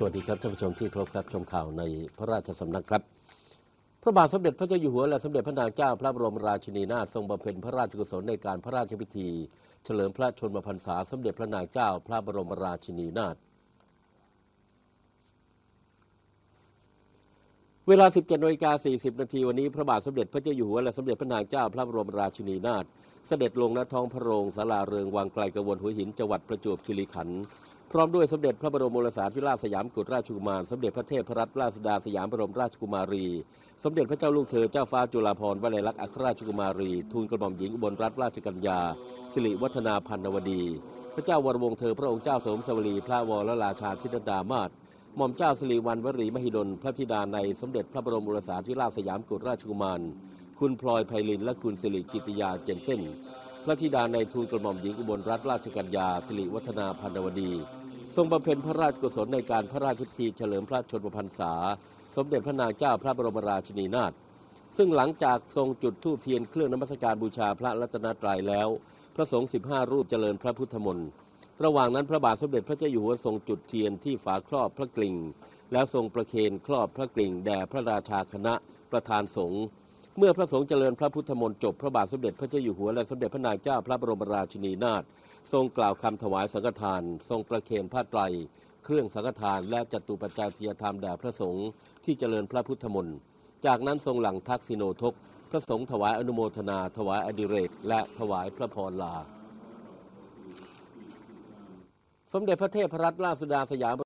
สวัสดีครับท่านผู้ชมที่เคารพครับชมข่าวในพระราชสำนักครับ พระบาทสมเด็จพระเจ้าอยู่หัวและสมเด็จพระนางเจ้าพระบรมราชินีนาถทรงบำเพ็ญพระราชกุศลในการพระราชพิธี เฉลิมพระชนมพรรษาสมเด็จพระนางเจ้าพระบรมราชินีนาถเวลา 17นาฬิกา40 นาทีวันนี้พระบาทสมเด็จพระเจ้าอยู่หัวและสมเด็จพระนางเจ้าพระบรมราชินีนาถเสด็จลงณท้องพระโรงศาลาเริงวังไกลกระวนหัวหินจังหวัดประจวบคีรีขันธ์ พร้อมด้วยสมเด็จพระบรมโอรสาธิราชสยามกุฎราชกุมาร สมเด็จพระเทพรัตนราชสุดาสยามบรมราชกุมารี สมเด็จพระเจ้าลูกเธอเจ้าฟ้าจุฬาภรณ์วลัยลักษณ์อัครราชกุมารี ทูลกระหม่อมหญิงอุบลรัตนราชกัญญา สิริวัฒนาพันนวดี พระเจ้าวรวงศ์เธอพระองค์เจ้าสมสวรี พระวรราชาธิดามาศหม่อมเจ้าสิริวัณวรีมหิดล พระธิดาในสมเด็จพระบรมโอรสาธิราชสยามกุฎราชกุมาร คุณพลอยไพลินและคุณสิริกิติยาเจนเส้นพระธิดาในทูลกระหม่อมหญิงอุบลรัตนราชกัญญาสิริวัฒนาพันนวดี ทรงบำเพ็ญพระราชกุศลในการพระราชพิธีเฉลิมพระชนมพรรษา สมเด็จพระนางเจ้าพระบรมราชินีนาถซึ่งหลังจากทรงจุดธูปเทียนเครื่องนมัสการบูชาพระรัตนตรัยแล้ว พระสงฆ์15 รูปเจริญพระพุทธมนต์ระหว่างนั้นพระบาทสมเด็จพระเจ้าอยู่หัวทรงจุดเทียนที่ฝาครอบพระกลิ่ง แล้วทรงประเคนครอบพระกลิ่งแด่พระราชาคณะประธานสงฆ์ เมื่อพระสงฆ์เจริญพระพุทธมนต์จบพระบาทสมเด็จพระเจ้าอยู่หัวและสมเด็จพระนางเจ้าพระบรมราชินีนาถทรงกล่าวคำถวายสังฆทาน ทรงประเคนผ้าไตร เครื่องสังฆทานและจตุปัจจัยทยธรรมแด่พระสงฆ์ที่เจริญพระพุทธมนต์จากนั้นทรงหลังทักษิโนทก พระสงฆ์ถวายอนุโมทนา ถวายอดิเรกและถวายพระพรลา สมเด็จพระเทพรัตนราชสุดาสยาม